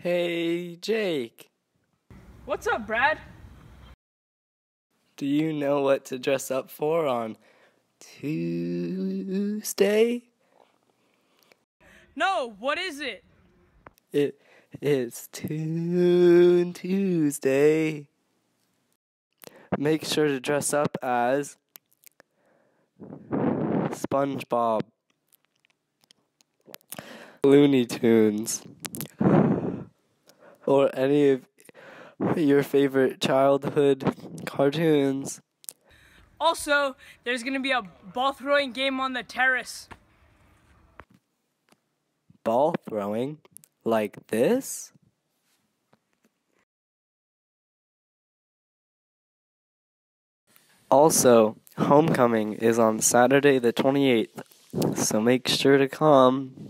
Hey, Jake. What's up, Brad? Do you know what to dress up for on Tuesday? No, what is it? It is Toon Tuesday. Make sure to dress up as SpongeBob, Looney Tunes, or any of your favorite childhood cartoons. Also, there's gonna be a ball throwing game on the terrace. Ball throwing like this? Also, homecoming is on Saturday the 28th, so make sure to come.